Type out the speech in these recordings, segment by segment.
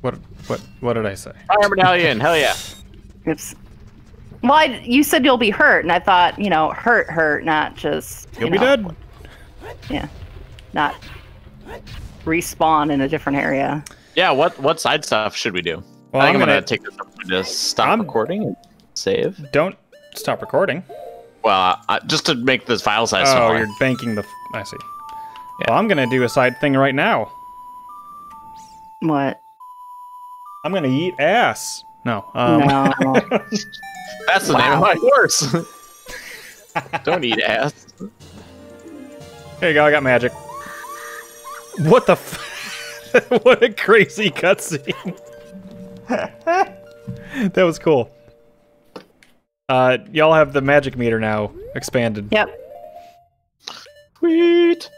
What what what did I say? Fire medallion, hell yeah. Oops. Well, I, you said you'll be hurt, and I thought, you know, hurt, hurt, not just. you You'll be know, dead. Yeah. Not respawn in a different area. Yeah, what what side stuff should we do? Well, I think I'm I'm gonna, gonna- take this opportunity to stop I'm- recording and save. Don't stop recording. Well, I, just to make this file size Oh, smaller. you're banking the. F- I see. Well, I'm gonna do a side thing right now. What? I'm gonna eat ass. No. Um, no. That's the name of my horse. Don't eat ass. There you go. I got magic. What the? F- what a crazy cutscene. that was cool. Uh, y'all have the magic meter now expanded. Yep. Sweet.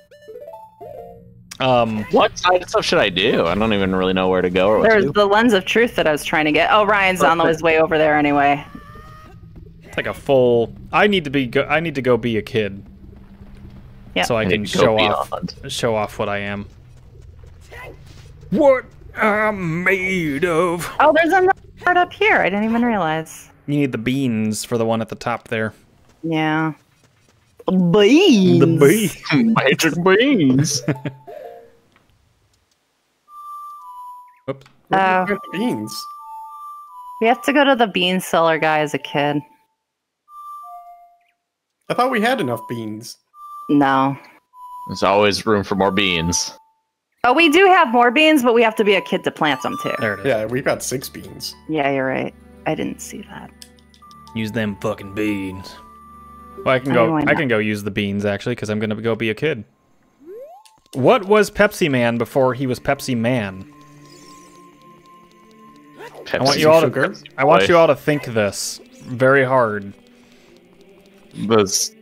Um, What side stuff should I do? I don't even really know where to go or what to There's do. the lens of truth that I was trying to get. Oh, Ryan's on his way over there anyway. it's like a full. I need to be. Go- I need to go be a kid. Yep. So I can show off. Show off what I am. What I'm made of. Oh, there's another part up here. I didn't even realize. You need the beans for the one at the top there. Yeah. Beans. The bee. Magic beans. Oops. Where uh, the beans. We have to go to the bean seller guy as a kid. I thought we had enough beans. No. There's always room for more beans. Oh, we do have more beans, but we have to be a kid to plant them too. There it is. Yeah, we've got six beans. Yeah, you're right. I didn't see that. Use them fucking beans. Well, I can go. know, I I can go use the beans actually, because I'm gonna go be a kid. What was Pepsi Man before he was Pepsi Man? Pepsi I want you all to. sugar. I want you all to think this very hard. This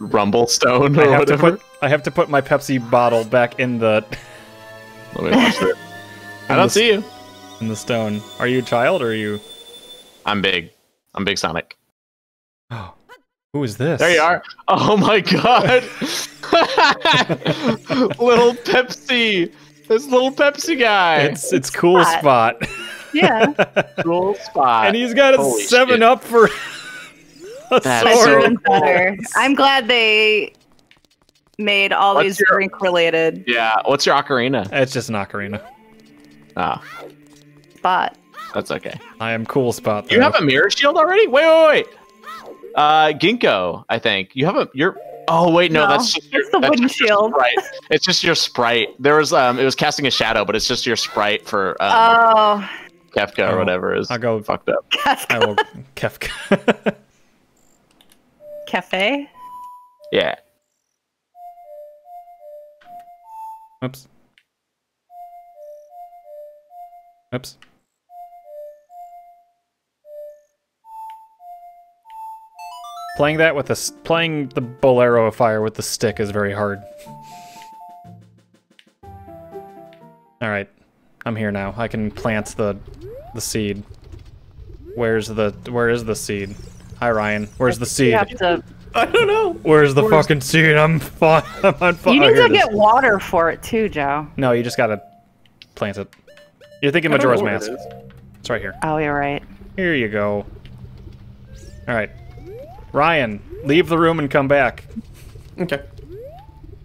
rumble stone I or have to put. I have to put my Pepsi bottle back in the Let me watch it. I don't see you. in the stone. Are you a child or are you? I'm big. I'm Big Sonic. Oh, who is this? There you are. Oh my god. little Pepsi. This little Pepsi guy. It's it's cool Spot. spot. Yeah. cool spot. and he's got a Holy seven shit. up for a That's Better so sword. and better. I'm glad they made all What's these your- drink related Yeah. What's your ocarina? It's just an ocarina. Ah, spot. that's okay. I am cool spot. You have a mirror shield already? Wait, wait, wait. Uh, Ginkgo, I think you have a. You're. Oh wait, no, No, that's just your, it's the wooden just your shield. Sprite. It's just your sprite. There was um, it was casting a shadow, but it's just your sprite for um, Oh, Kefka or whatever is I'll go- fucked up. I will Kefka. cafe. Yeah. Oops. Oops. Playing that with the playing the Bolero of Fire with the stick is very hard. All right, I'm here now. I can plant the the seed. Where's the where is the seed? Hi Ryan. Where's the You seed? have to. I don't know. Where's the Where's- fucking seed? I'm fine. I'm on fire. You need to it is. get water for it too, Joe. No, you just gotta plant it. You're thinking I don't Majora's Mask. it is. It's right here. Oh, you're right. Here you go. All right, Ryan, leave the room and come back. Okay.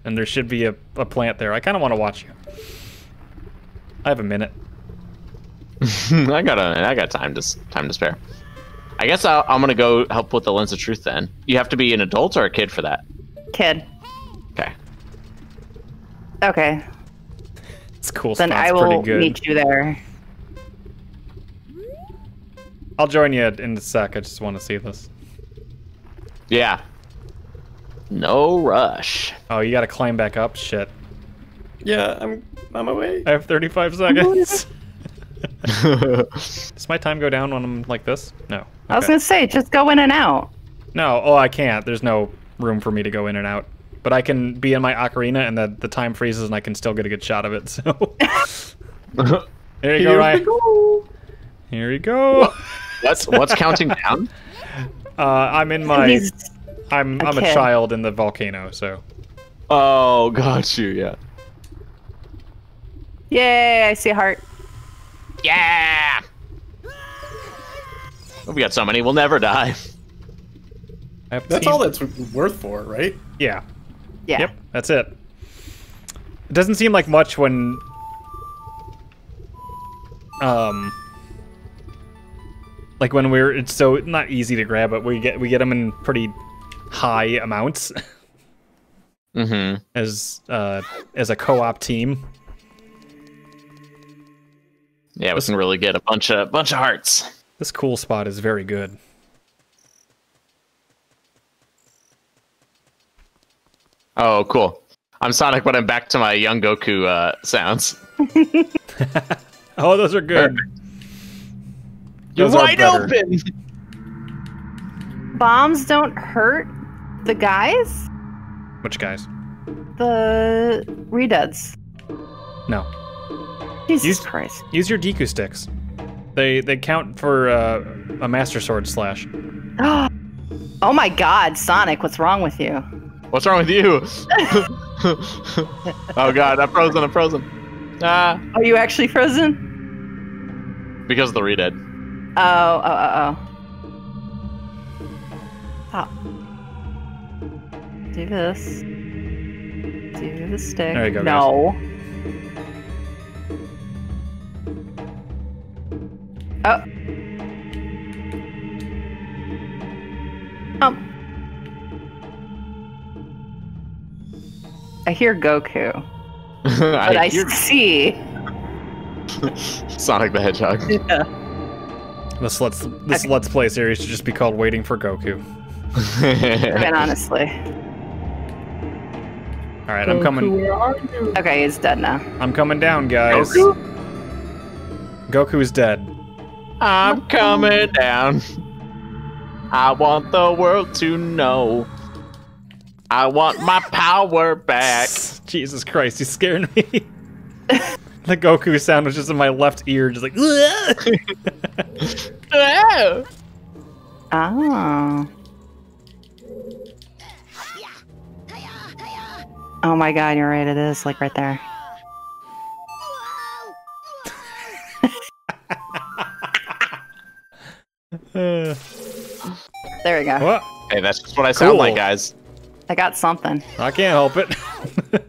And there should be a, a plant there. I kind of want to watch you. I have a minute. I got a, I got time to time to spare. I guess I'll, I'm gonna go help with the lens of truth. Then you have to be an adult or a kid for that. Kid. Okay. Okay. It's cool. Then spot's I will good. meet you there. I'll join you in a sec. I just want to see this. Yeah. No rush. Oh, you got to climb back up. Shit. Yeah, I'm on my way. I have 35 seconds. Does my time go down when I'm like this? No. I was gonna say, just go in and out. No. Oh, I can't. There's no room for me to go in and out. But I can be in my ocarina, and the the time freezes, and I can still get a good shot of it. So there you go, Here we Ryan. go. Here you go. What's what's counting down? Uh, I'm in my. He's I'm I'm a child in the volcano, so Oh, got you. Yeah. Yay! I see a heart. Yeah! We got so many, we'll never die. That's all that's worth for, right? Yeah. Yeah. Yep. That's it. It doesn't seem like much when. Um. Like when we're, it's so not easy to grab, but we get we get them in pretty high amounts Mm-hmm. as uh as a co-op team. Yeah, we can really get a bunch of bunch of hearts. This cool spot is very good. Oh, cool. I'm Sonic, but I'm back to my young Goku uh, sounds. Oh, those are good. You're Those wide better. open. Bombs don't hurt the guys. Which guys? The redeads. No. Jesus Use- Christ. Use your Deku sticks. They they count for uh, a Master Sword slash. Oh my God, Sonic, what's wrong with you? What's wrong with you? oh god, I'm frozen. I'm frozen. Ah, Are you actually frozen? because of the redead. Oh, oh, oh, oh. Stop. Do this. Do the stick. There you go, No. Oh. Um. I hear Goku, but I, hear see. Sonic the Hedgehog. This let's this let's play series should just be called Waiting for Goku. and honestly. All right, I'm coming. Where are you? Okay, he's dead now. I'm coming down, guys. Goku? Goku's dead. I'm coming down. I want the world to know. I want my power back. Jesus Christ, he's scaring me. the Goku sound was just in my left ear, just like. Oh. Oh my god, you're right, it is like right there. There we go. what? Hey, that's just what I sound Cool. like, guys. I got something. I can't help it.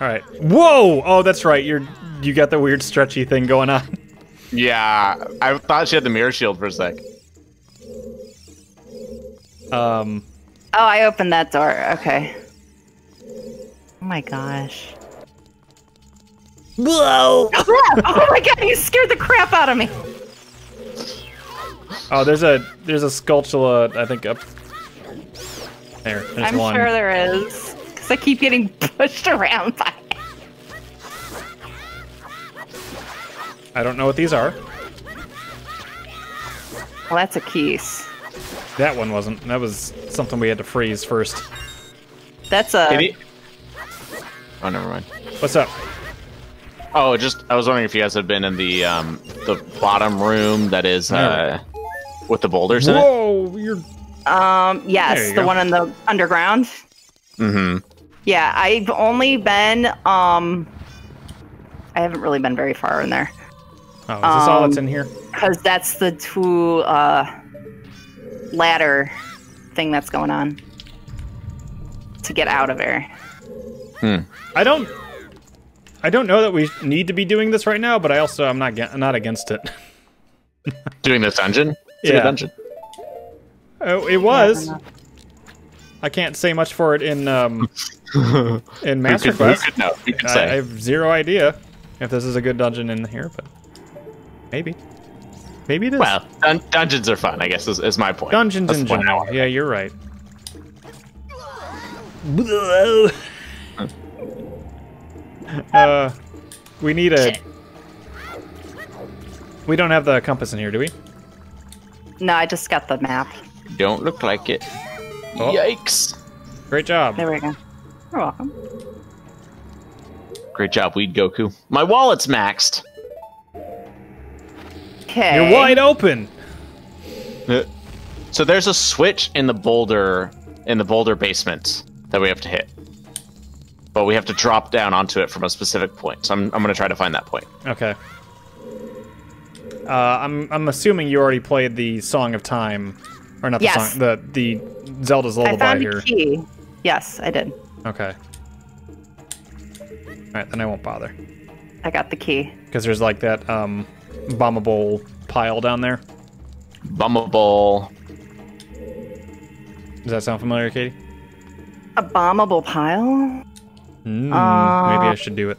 All right. Whoa! Oh, that's right. You're you got the weird stretchy thing going on. Yeah, I thought she had the mirror shield for a sec. Um. Oh, I opened that door. Okay. Oh my gosh. Whoa! oh my god, you scared the crap out of me. Oh, there's a there's a Skulltula. I think up there. There's I'm one. sure there is. Because I keep getting pushed around by it. I don't know what these are. Well, that's a keys. That one wasn't. That was something we had to freeze first. That's a. Maybe. Oh, never mind. What's up? Oh, just I was wondering if you guys had been in the um the bottom room that is uh with the boulders in it. Whoa! You're Um, yes, you the go. one in the underground. Mm-hmm. Yeah, I've only been um I haven't really been very far in there Oh, is this all that's Um, in here? cuz that's the two uh ladder thing that's going on to get out of here. Hmm. I don't. I don't know that we need to be doing this right now, but I also I'm not ge- not against it. Doing this dungeon. It's a Yeah. good dungeon. Oh, it was. I can't say much for it in um in Master could, who Quest. could know? Who could I, I have zero idea if this is a good dungeon in here, but maybe, maybe it is. Well, dun- dungeons are fun. I guess is, is my point. Dungeons That's in the point I general. Yeah, you're right. uh, we need a. We don't have the compass in here, do we? No, I just got the map. Don't look like it. Oh. Yikes! Great job. There we go. You're welcome. Great job, Weed Goku. My wallet's maxed. Okay. You're wide open. Uh, So there's a switch in the boulder in the boulder basement that we have to hit. But we have to drop down onto it from a specific point. So I'm, I'm gonna try to find that point. Okay. Uh, I'm I'm assuming you already played the Song of Time, or not the Yes. song, the the Zelda's I Lullaby found here. a key. Yes, I did. Okay. All right, then I won't bother I got the key. because there's like that um, bombable pile down there. Bombable. Does that sound familiar, Katie? A bombable pile? Mm, maybe Uh, I should do it.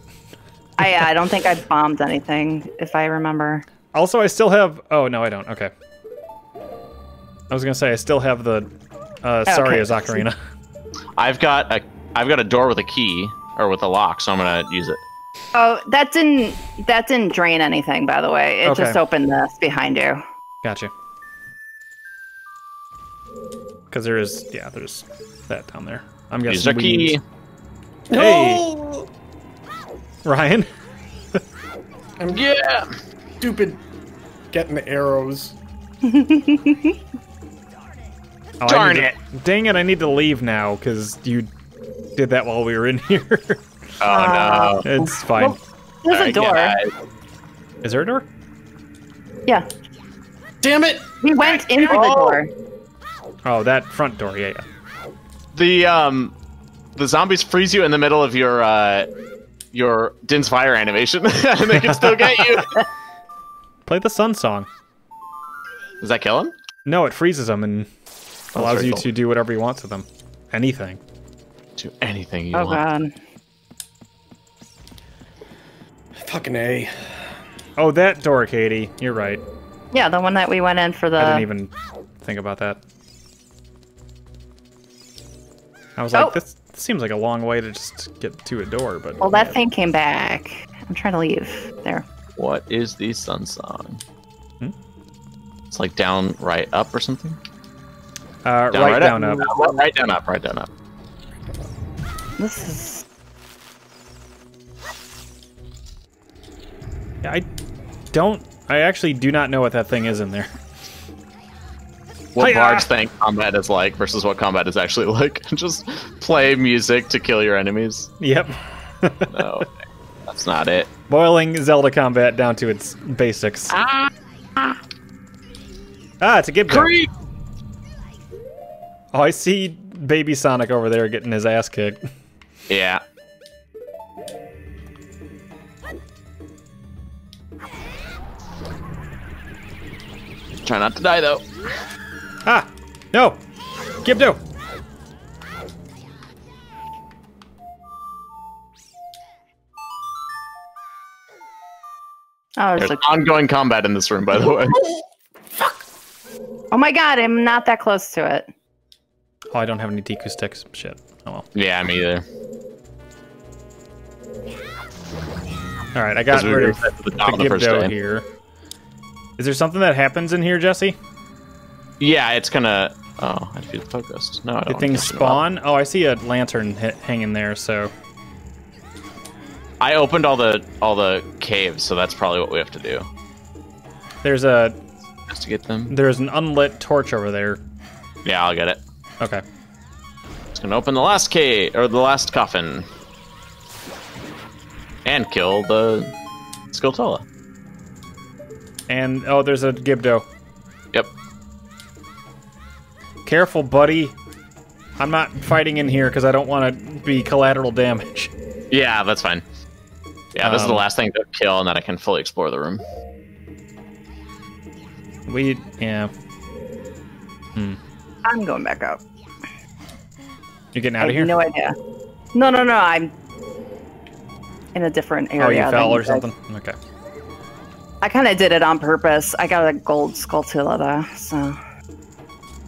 I I don't think I bombed anything, if I remember. Also, I still have. Oh no, I don't. Okay. I was gonna say I still have the uh, sorry Okay. Ocarina. I've got a I've got a door with a key or with a lock, so I'm gonna use it. Oh, that didn't that didn't drain anything, by the way. It Okay. just opened this behind you. Gotcha. Because there is, yeah, there's that down there. I'm Use guessing a key. we- Hey, Ryan. I'm Yeah. Stupid. Getting the arrows. Oh, Darn need to- it. Dang it! I need to leave now because you did that while we were in here. Oh Uh, no. it's fine. Well, There's a door. guys. is there a door? Yeah. Damn it! We went into the Oh. door. Oh, that front door. Yeah, yeah. The um the zombies freeze you in the middle of your uh your Din's fire animation and they can still get you. Play the sun song. Does that kill him? No, it freezes them and oh, allows you cool. to do whatever you want to them. Anything. Do anything you Oh want. god. Fucking A. Oh, that door, Katie. You're right. Yeah, the one that we went in for the I didn't even think about that. I was like, Oh. this seems like a long way to just get to a door, but Well that thing came back. I'm trying to leave. There. What is the sun song? Hmm? It's like down, right, up or something? uh, Down, right down up. up. Uh, Right down up, right down up. This is Yeah, I don't. I actually do not know what that thing is in there. What Hi-ya! bards think combat is like versus what combat is actually like. Just play music to kill your enemies. Yep. No, that's not it. Boiling Zelda combat down to its basics. Ah, it's a good Gibdo. Oh, I see Baby Sonic over there getting his ass kicked. Yeah. Try not to die though. Ah, no, Gibdo. Oh, there's There's a, ongoing combat in this room, by the way. oh my god, I'm not that close to it. Oh, I don't have any Deku sticks. Shit. Oh well. Yeah, me either. All right, I got we rid were of at the the the first Gibdo day. here. Is there something that happens in here, Jesse? Yeah, it's gonna. Oh, I feel focused. No, I don't. Did things catch them up. spawn? Oh, I see a lantern hit, hanging there. So I opened all the all the caves, so that's probably what we have to do. there's a Just to get them. there's an unlit torch over there. Yeah, I'll get it. Okay. It's gonna open the last cave or the last coffin, and kill the Skulltula. And oh, there's a Gibdo. Yep. Careful, buddy. I'm not fighting in here because I don't want to be collateral damage. Yeah, that's fine. Yeah, this is the Um, last thing to kill, and then I can fully explore the room. We yeah. Hmm. I'm going back out. You're getting I out of have here. no idea. No, no, no. I'm in a different area. oh, you fell or guys. something. Okay. I kind of did it on purpose. I got a gold Skulltula though, so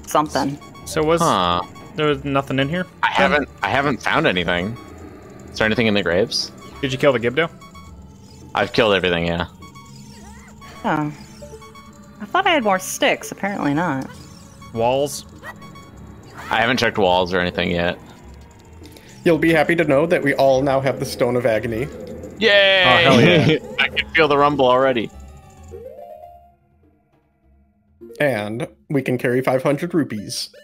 something. So was Huh? there was nothing in here? I haven't. I haven't found anything. Is there anything in the graves? Did you kill the Gibdo? I've killed everything. Yeah. Oh, I thought I had more sticks. Apparently not. Walls. I haven't checked walls or anything yet. You'll be happy to know that we all now have the Stone of Agony. Yay! Oh, hell yeah. I can feel the rumble already. And we can carry 500 rupees.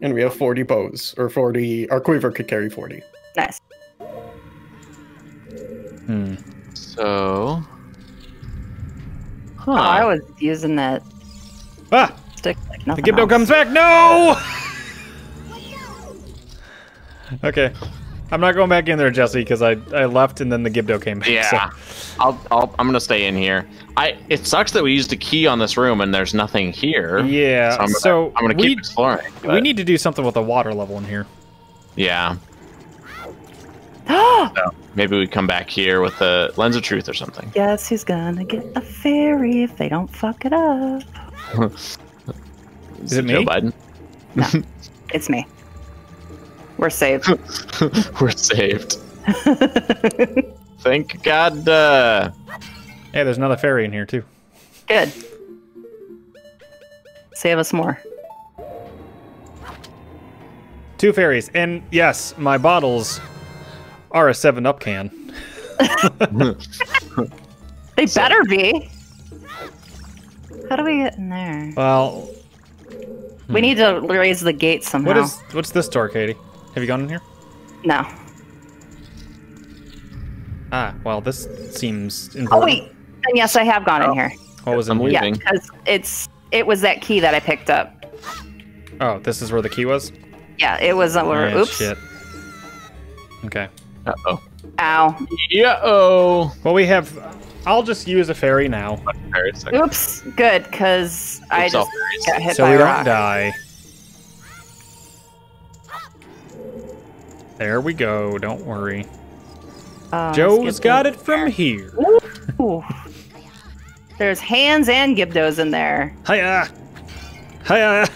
And we have 40 bows. Or 40. Our quiver could carry 40. Nice. Hmm. So, Oh, I was using that Ah! stick like The nothing Gibdo else. comes back. No! okay. I'm not going back in there, Jesse, because I, I left and then the Gibdo came back. Yeah, so- I'll, I'll I'm gonna stay in here. I it sucks that we used a key on this room and there's nothing here. Yeah. So I'm gonna, so I'm gonna we, keep exploring. we need to do something with the water level in here. Yeah. So maybe we come back here with a lens of truth or something. Guess who's gonna get a fairy if they don't fuck it up? Is it Joe me? Biden? It's me. We're saved. We're saved. Thank God. Uh, Hey, there's another fairy in here too. Good. Save us more. Two fairies, and yes, my bottles are a Seven Up can. They better be. How do we get in there? Well, We need to raise the gate somehow. what is what's this door, Katie? Have you gone in here? No. Ah, well, this seems Oh wait. And yes, I have gone in here. What was I'm here? Yeah, Leaving. because it's it was that key that I picked up. Oh, this is where the key was. Yeah, it was. Uh, where, oops. Shit. Okay. Uh oh. Ow. Yeah. Oh. Well, we have. I'll just use a fairy now, Oops. Good, because I just got hit so by we a don't rock. die. There we go. Don't worry. Uh, Joe's let's got it from here. There's hands and Gibdos in there. Hiya! Hiya!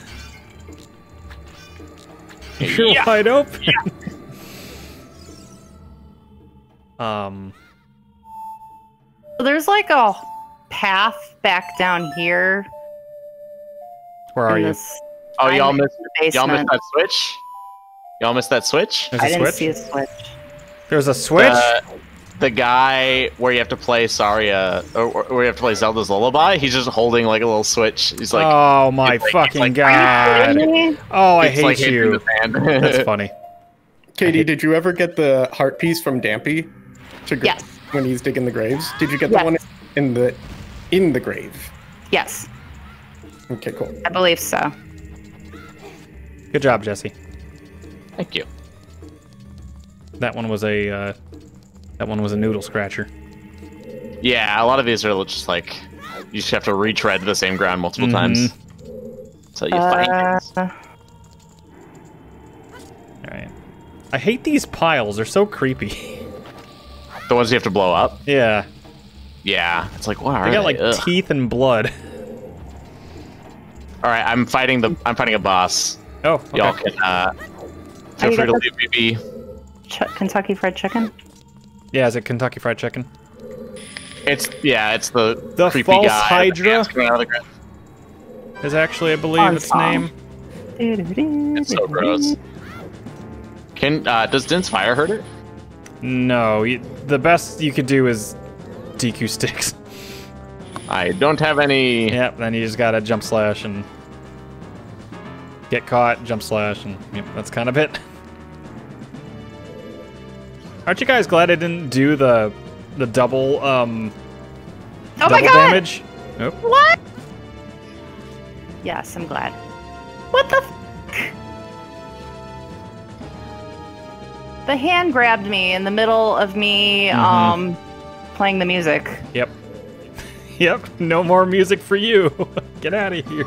You're Yeah. wide open. um. So there's like a path back down here. Where are you? Oh, y'all I'm missed. Y'all missed that switch. Y'all missed that switch. There's a I didn't switch. see a switch. There's a switch. Uh, the guy where you have to play Saria, or or where you have to play Zelda's Lullaby, he's just holding like a little switch. He's like, oh my like- fucking like- god! Oh, I it's hate like you. That's funny. Katie, did you ever get the heart piece from Dampé? To gr- Yes. When he's digging the graves, did you get Yes. the one in the in the grave? Yes, Okay, cool. I believe so. Good job, Jesse. Thank you. That one was a. Uh, that one was a noodle scratcher. Yeah, a lot of these are just like you just have to retread the same ground multiple Mhm. times. So you find Uh, things. All right. I hate these piles. They're so creepy. the ones you have to blow up. yeah. Yeah, it's like wow. They got like Ugh. teeth and blood. All right, I'm fighting the. I'm fighting a boss. Oh, okay. Y'all can uh, feel you free to leave BB. Ch- Kentucky Fried Chicken. Yeah, is it Kentucky Fried Chicken? It's yeah, it's the The creepy false guy. with the Hydra? hands coming out of the. Is actually, I believe, Fun its song. name. It's so gross. Can uh, does Din's fire hurt it? No, you, the best you could do is Deku sticks. I don't have any. Yep, then you just gotta jump slash and get caught, jump slash, and yep, that's kind of it. Aren't you guys glad I didn't do the the double um Oh my double god! damage? Nope. What? Yes, I'm glad. What the? The hand grabbed me in the middle of me Mhm. um playing the music. Yep. Yep. No more music for you. Get out of here.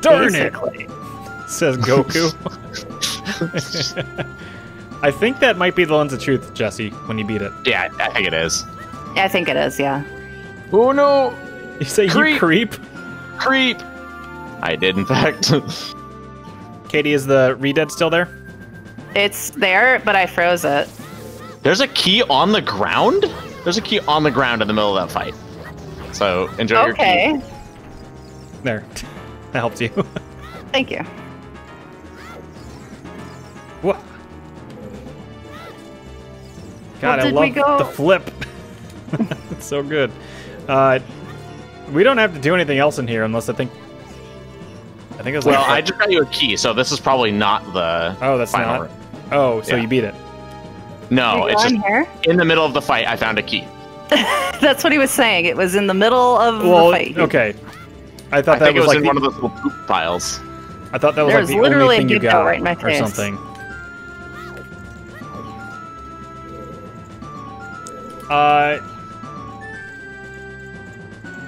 Darn basically. it, says Goku. I think that might be the lens of truth, Jesse, when you beat it. Yeah, I think it is. I think it is. Yeah. Oh no, You say you Creep. creep? creep! I did, in fact. Katie, is the redead still there? It's there, but I froze it. There's a key on the ground. There's a key on the ground in the middle of that fight. So enjoy your key. Okay. There. That helped you. Thank you. what? God, I did love go- the flip. it's so good. Uh, we don't have to do anything else in here unless I think. I think it was Well, like I just got you a key, so this is probably not the Oh, that's final. not. room. Oh, so Yeah. you beat it. No, it's just in here. in the middle of the fight. I found a key. That's what he was saying. It was in the middle of Well, the fight. okay. I thought I that think it was was like in the, one of those little poop files. I thought that was There's like the literally only a thing you got right in my or something. Uh.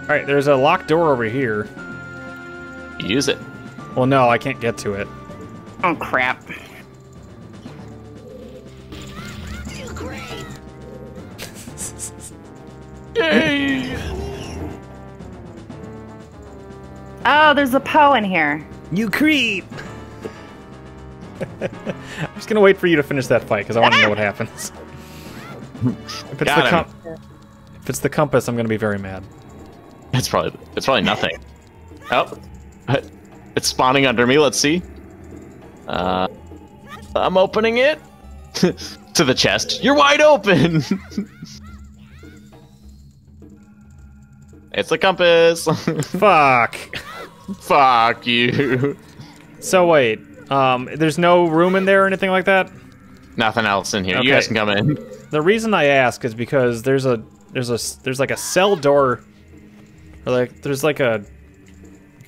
All right, there's a locked door over here. Use it. Well, no, I can't get to it. Oh crap! Oh, there's a Poe in here. You creep. I'm just gonna wait for you to finish that fight because I want to know what happens. If it's Got the him. if it's the compass, I'm gonna be very mad. It's probably it's probably nothing. Oh, it's spawning under me. Let's see. Uh, I'm opening it to the chest. You're wide open. It's a compass. Fuck. Fuck you. So wait, um, there's no room in there or anything like that. Nothing else in here. Okay. You guys can come in. The reason I ask is because there's a there's a there's like a cell door, or like there's like a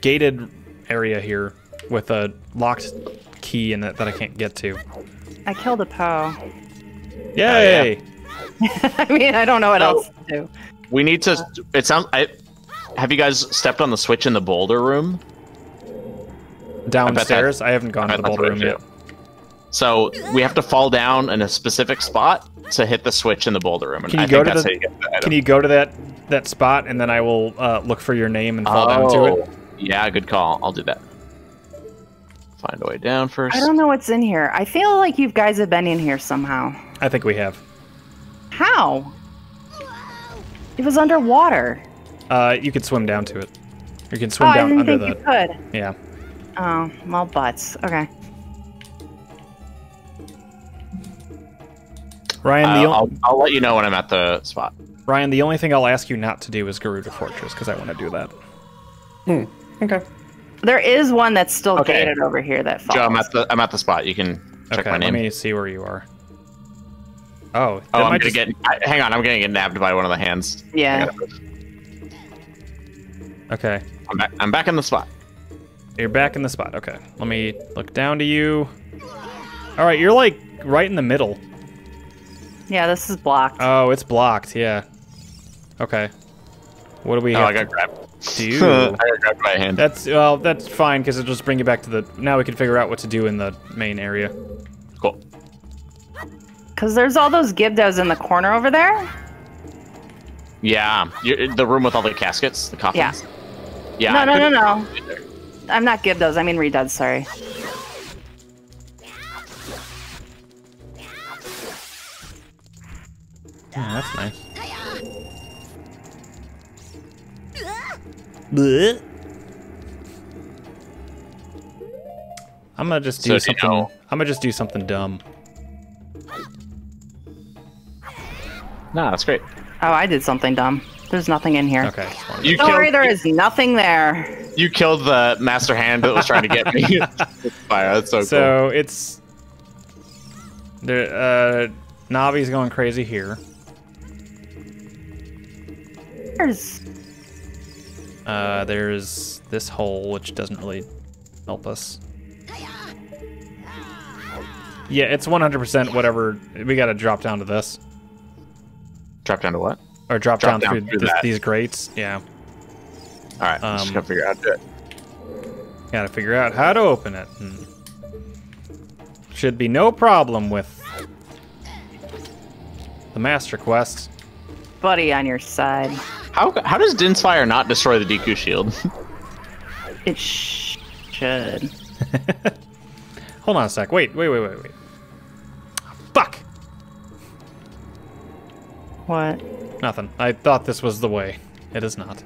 gated area here with a locked key in it that I can't get to. I killed a Poe. Yay! I mean, I don't know what No. else to do. We need to. It sounds. I have you guys stepped on the switch in the boulder room? Downstairs, I, haven't gone I to the boulder room yet. So we have to fall down in a specific spot to hit the switch in the boulder room. And Can you I go to the- you the. Can you go to that that spot and then I will uh, look for your name and fall down to it? Oh, Yeah, good call. I'll do that. Find a way down first. I don't know what's in here. I feel like you guys have been in here somehow. I think we have. How? It was underwater. Uh, you could swim down to it. You can Oh, swim I down didn't under think the. you could. Yeah. Oh, well, butts. Okay. Ryan, the Uh, o- I'll, I'll let you know when I'm at the spot. Ryan, the only thing I'll ask you not to do is Gerudo Fortress because I want to do that. Hmm. Okay. There is one that's still Okay. gated over here that falls. Joe, I'm at the I'm at the spot. You can check okay, my let me see where you are. Oh, Oh, I'm gonna just- get. I, hang on, I'm gonna get nabbed by one of the hands. Yeah. Okay, I'm back. I'm back in the spot. you're back in the spot. Okay, let me look down to you. All right, you're like right in the middle. Yeah, this is blocked. Oh, it's blocked. Yeah. Okay. What do we Oh, have I got grabbed. do? I got grabbed by a hand. That's well, that's fine because it'll just bring you back to the. Now we can figure out what to do in the main area. Cool. Because there's all those Gibdos in the corner over there. Yeah, you the room with all the caskets, the coffins. Yeah. no, I no, no, no. I'm not Gibdos. I mean Redeads. Sorry. Yeah, that's nice. Blech. I'm gonna just do So do you something. know- I'm gonna just do something dumb. Nah, that's great. Oh, I did something dumb. There's nothing in here. Okay. just You Don't worry, killed, there is nothing there. you killed the master hand that was trying to get me. Fire. That's so, cool. So it's the uh, Navi's going crazy here. There's Uh, there's this hole which doesn't really help us. Yeah, it's 100% whatever. We gotta drop down to this. Drop down to what? Or drop, Drop down, down through, through this, these grates. Yeah. All right, I'm just Um, gonna figure out how to it. Gotta figure out how to open it. Hmm. Should be no problem with the Master Quest. buddy on your side. How how does Din's fire not destroy the Deku shield? It sh- should. Hold on a sec. Wait, wait, wait, wait, wait. What? Nothing. I thought this was the way. It is not.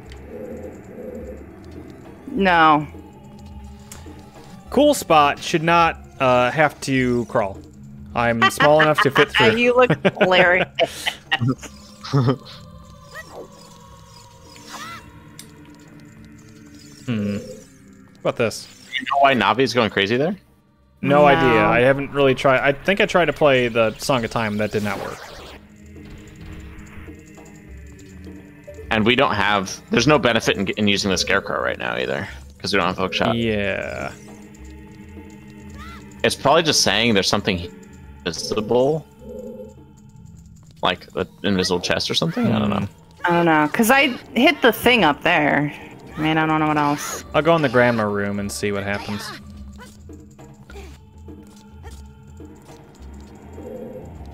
No. Cool spot should not uh, have to crawl. I'm small enough to fit through. you look hilarious. Hmm. How about this? you know why Navi's going crazy there? No, No. idea. I haven't really tried. I think I tried to play the Song of Time. That did not work. And we don't have. There's no benefit in, in using the scarecrow right now either, because we don't have hook shot. Yeah. It's probably just saying there's something visible, like an invisible chest or something. I don't know. Hmm. I don't know, cause I hit the thing up there. I mean, I don't know what else. I'll go in the grandma room and see what happens.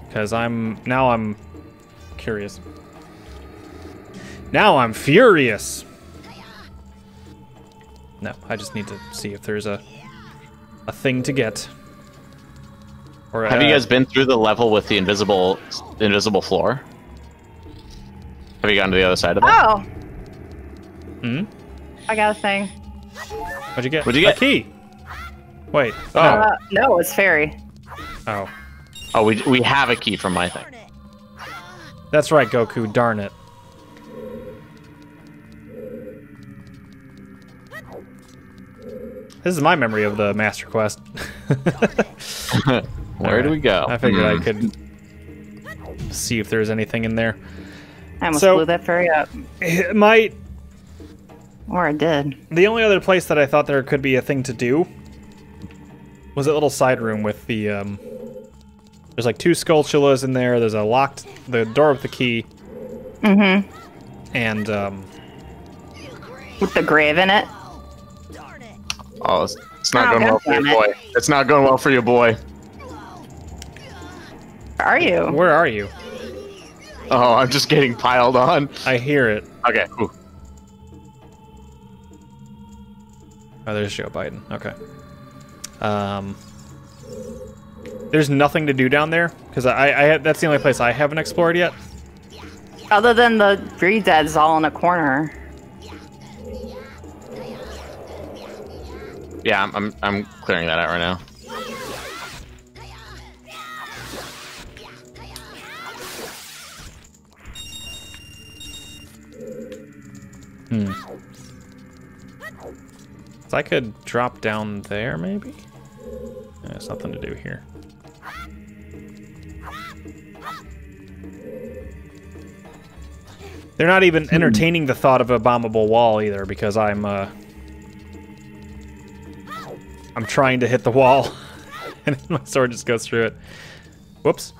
Because I'm now I'm curious. Now I'm furious. No, I just need to see if there's a a thing to get. Or Have you uh, guys been through the level with the invisible invisible floor? Have you gotten to the other side of it? Oh, Hmm? I got a thing. What'd you get? What'd you get? A key. Wait. Oh. Uh, no, it's fairy. oh. Oh, we we have a key from my thing. That's right, Goku. Darn it. This is my memory of the Master Quest. Where do we go? I figured I Hmm. could see if there's anything in there. I almost So- blew that fairy up. It might. Or I did. The only other place that I thought there could be a thing to do was that little side room with the. Um, there's like two Skulltulas in there. There's a locked the door with the key, Mm-hmm. and um, With the grave in it. Oh, it's, it's not Oh, going well for you, goddammit. boy. It's not going well for you, boy. Where are you? where are you? Oh, I'm just getting piled on. I hear it. Okay. Ooh. Oh, there's Joe Biden. Okay. Um, there's nothing to do down there because I, I, had- that's the only place I haven't explored yet. Other than the Redead's all in a corner. Yeah, I'm, I'm I'm clearing that out right now. Hmm. So I could drop down there, maybe. There's nothing to do here. They're not even entertaining the thought of a bombable wall either, because I'm uh, I'm trying to hit the wall, and my sword just goes through it. Whoops.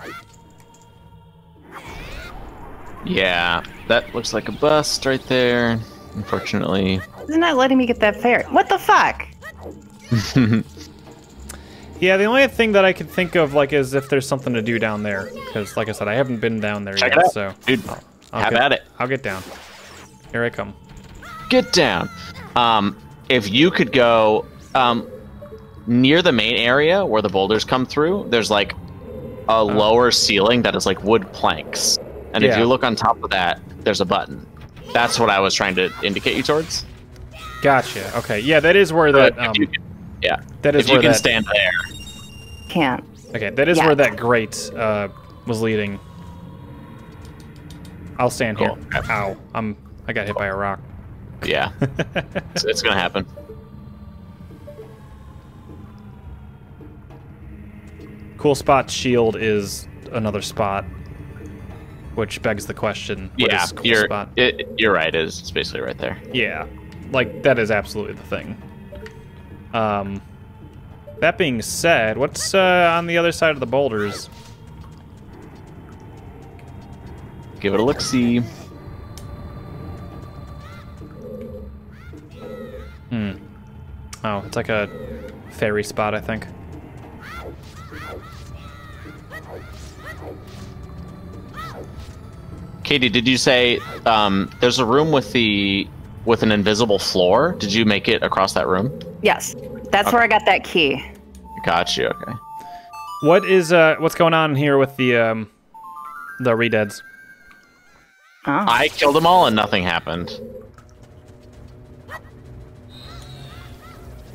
Yeah, that looks like a bust right there. Unfortunately. Isn't that letting me get that fairy? What the fuck? Yeah, the only thing that I could think of like is if there's something to do down there, because like I said, I haven't been down there Check yet. it out, So dude. I'll have get, at it. I'll get down. Here I come. Get down. Um, if you could go um, near the main area where the boulders come through, there's like a lower ceiling that is like wood planks, and if you look on top of that, there's a button. That's what I was trying to indicate you towards. Gotcha. Okay. Yeah, that is where But that um, if you can, yeah, that is if you where can that stand there, Can't. okay that is Yeah. where that grate uh, was leading. I'll stand Cool. here. Ow! I'm I got hit by a rock. yeah, it's, it's gonna happen. Cool spot shield is another spot, which begs the question: what is yeah, cool you're spot? it, you're right. Is it's basically right there. Yeah, like that is absolutely the thing. Um, that being said, what's uh, on the other side of the boulders? Give it a look. See. Hmm. Oh, it's like a fairy spot, I think. Katie, did you say um, there's a room with the with an invisible floor? Did you make it across that room? Yes. That's where I got that key. Got you. Okay. What is uh what's going on here with the um the redeads? Oh. I killed them all and nothing happened.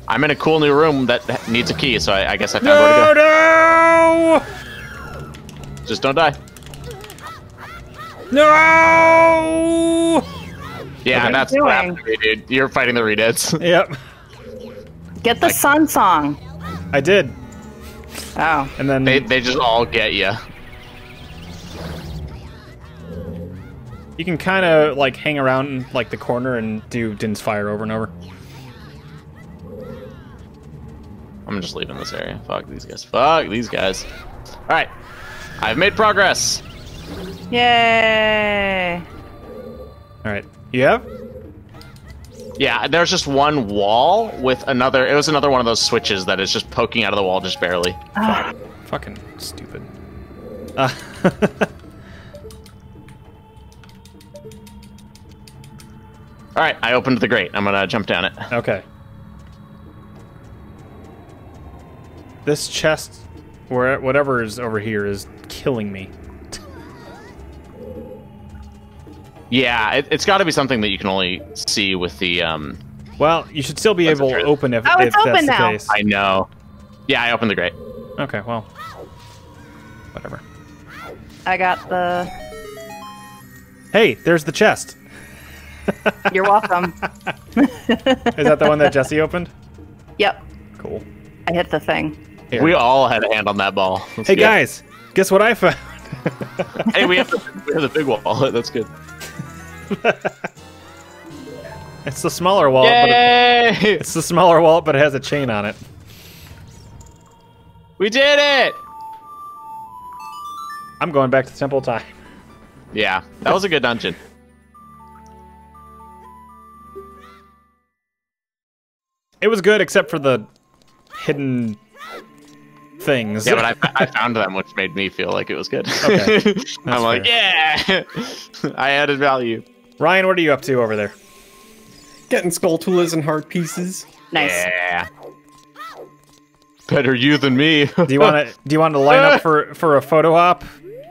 I'm in a cool new room that needs a key, so I, I guess I found where to No, no. Just don't die. No! Yeah, Okay. that's Doing? what happened dude. You're fighting the redeads. Yep, Get the sun song. I did, Oh. and then they they just all get you. You can kind of like hang around in, like the corner and do Din's fire over and over. I'm just leaving this area. Fuck these guys. Fuck these guys. All right, I've made progress. Yay! All right, you have? Yeah, there's just one wall with another. It was another one of those switches that is just poking out of the wall just barely. Ah, Fucking stupid. Uh, All right, I opened the grate. I'm gonna jump down it. okay. This chest, where whatever is over here, is killing me. Yeah, it, it's got to be something that you can only see with the. um Well, you should still be able to open if, Oh, if it's that's open the now. case. I know. Yeah, I opened the grate. Okay, well, whatever. I got the. Hey, there's the chest. You're welcome. Is that the one that Jesse opened? yep, Cool. I hit the thing. Here. We all had a hand on that ball. That's hey good. guys, guess what I found? Hey, we have the, we have the big wall. That's good. it's the smaller wallet, but it, Yay! it's the smaller wallet, but it has a chain on it. We did it! I'm going back to Temple Time. Yeah, that was a good dungeon. It was good except for the hidden things. Yeah, but I, I found them, which made me feel like it was good. Okay, I'm like, yeah, I added value. Ryan, what are you up to over there? Getting skulltulas and heart pieces. Nice. Yeah. Better you than me. Do you want to? Do you want to line up for for a photo op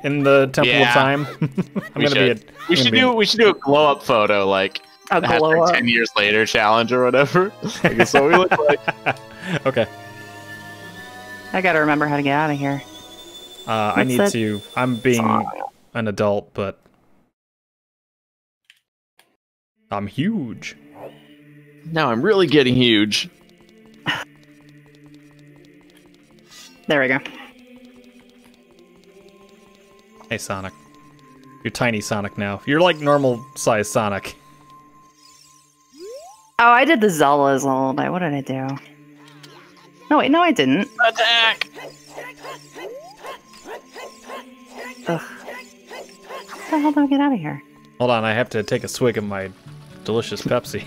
in the Temple Yeah. of Time? I'm we gonna be. A, should. we should do. We should do a glow up photo, like A glow up. ten years later challenge or whatever. I guess what we look like. okay. I gotta remember how to get out of here. Uh, I need that to. I'm being an adult, but I'm huge. Now I'm really getting huge. There we go. Hey, Sonic. You're tiny Sonic now. You're like normal size Sonic. Oh, I did the Zelda's Lullaby. What did I do? No, wait, no, I didn't. Attack! Ugh. How the hell do I get out of here? Hold on, I have to take a swig of my delicious Pepsi.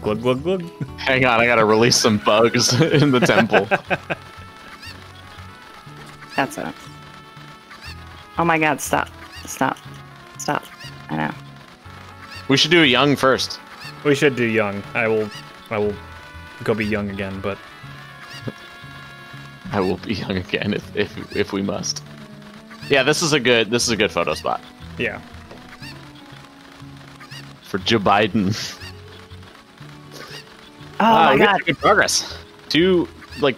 glug glug glug. Hang on, I gotta release some bugs in the temple. That's it. Oh my god, stop. Stop. Stop. I know. we should do young first. We should do young. I will. I will go be young again, but I will be young again if if if we must. Yeah, this is a good this is a good photo spot yeah. For Joe Biden. Oh Wow, my god. good progress. Two like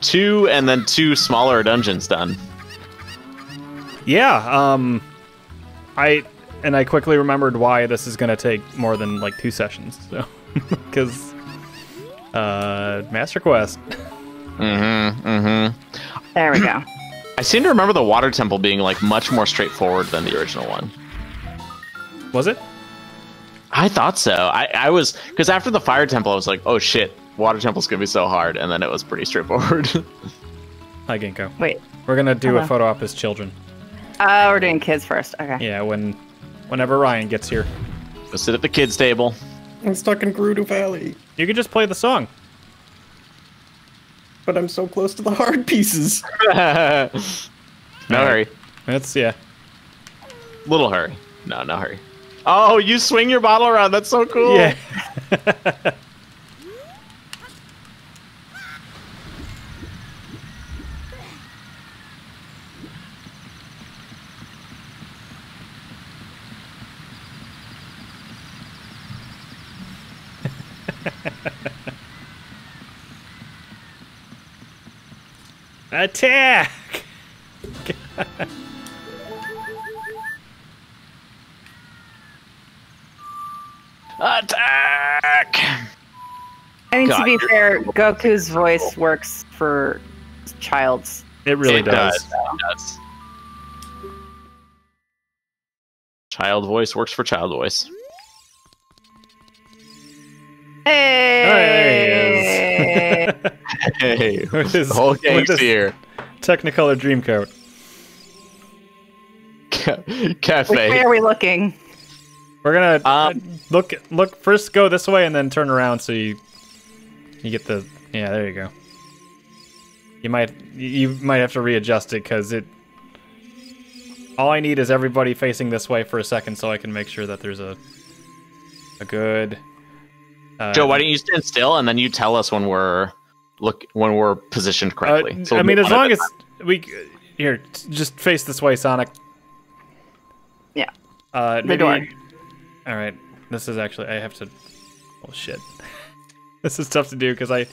two and then two smaller dungeons done. Yeah. Um, I and I quickly remembered why this is gonna take more than like two sessions. So, because uh, Master Quest. Mm-hmm. Mm-hmm. There we go. I seem to remember the water temple being like much more straightforward than the original one. Was it? I thought so. I, I was because after the fire temple, I was like, oh shit, water temple's gonna be so hard, and then it was pretty straightforward. Hi, Ginkgo. Wait. We're gonna do a photo op as children. Oh, we're doing kids first. Okay. Yeah, when whenever Ryan gets here, Go sit at the kids' table. I'm stuck in Gerudo Valley, you can just play the song. but I'm so close to the heart pieces. no Alright. hurry. That's yeah. Little hurry. No, no hurry. Oh, you swing your bottle around. That's so cool. Yeah. Attack! I mean, God, to be fair, Goku's voice works for child's. It really It does. It does. Child voice works for child voice. Hey! Hey, With his- the whole with gang's here. Technicolor Dreamcoat. Ca- Which Cafe. way are we looking? We're gonna Um, look look first go this way and then turn around so you you get the yeah there you go. You might you might have to readjust it because it. All I need is everybody facing this way for a second so I can make sure that there's a a good. Uh, Joe, why don't you stand still and then you tell us when we're look when we're positioned uh, correctly. So I we'll mean, as long at as we here, just face this way, Sonic. Yeah. Uh, The maybe- door. All right. This is actually I have to. Oh shit. this is tough to do because I I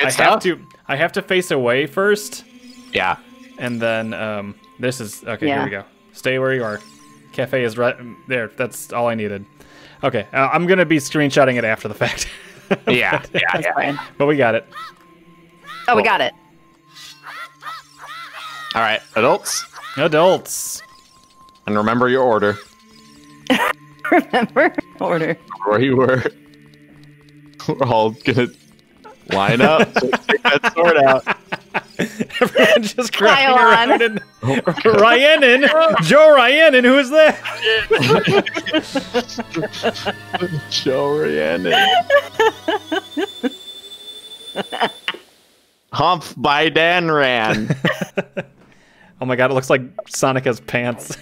It's have tough. to I have to face away first, Yeah. and then um this is okay. Here we go. Stay where you are. Cafe is right there. That's all I needed. Okay, uh, I'm gonna be screenshotting it after the fact. Yeah. Yeah. Yeah. fine. but we got it. Oh, we got it. All right, adults, Adults. and remember your order Remember? Order. where you were. We're all gonna line up. So take that sword out. Everyone just grabbing Ryan. around and Ryanin, Joe Ryanin, who is that? Joe Rhiannon. Humph by Dan Ran. Oh my god, it looks like Sonic has pants.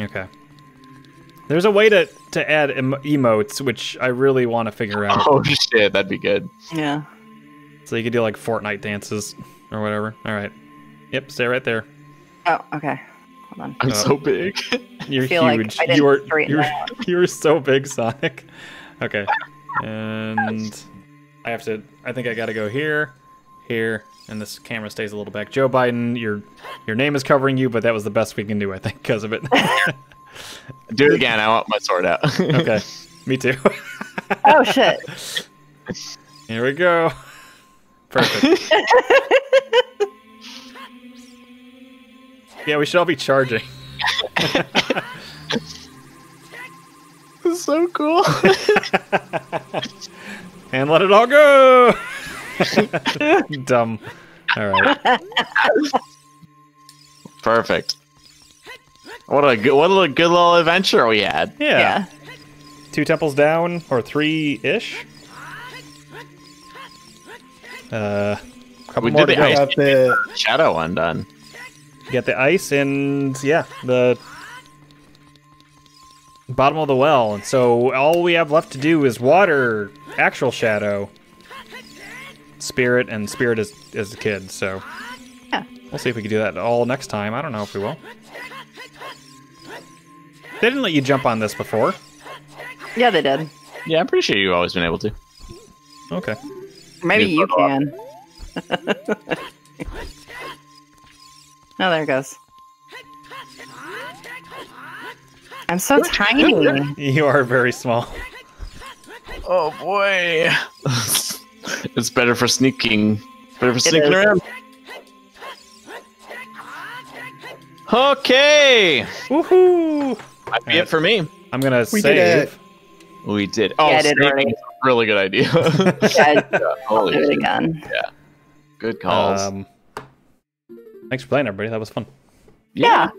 Okay. There's a way to to add em- emotes, which I really want to figure out. oh shit, that'd be good. Yeah. So you could do like Fortnite dances or whatever. All right. Yep, stay right there. Oh, okay. Hold on. I'm Oh. so big. You're feel like huge. I didn't you are you're, you're so big, Sonic. Okay. And I have to I think I gotta go here, here, and this camera stays a little back. Joe Biden, your your name is covering you, but that was the best we can do, I think, because of it. Do it again. I want my sword out. okay. Me too. Oh shit. Here we go. Perfect. yeah, we should all be charging. so cool. And let it all go. Dumb. All right. Perfect. What a good, what a good little adventure we had. Yeah. Yeah. Two temples down, or three ish. Uh, couple We more did to the go. ice. Got the Shadow undone. Get the ice and yeah, the bottom of the well. And so all we have left to do is water actual shadow, spirit, and spirit is is the kid. So Yeah. we'll see if we can do that all next time. I don't know if we will. They didn't let you jump on this before. Yeah, they did. Yeah, I'm pretty sure you've always been able to. Okay. Maybe You you can. oh, there it goes. I'm so tiny. You are very small. Oh boy. it's better for sneaking. Better for sneaking is. around. Okay. Woohoo! That'd be it for me. I'm gonna We save. did it. We did. Oh, Yeah, I did sneaking a really good idea. Yeah, Holy do it shit. again. Good calls. Um, thanks for playing, everybody. That was fun. Yeah.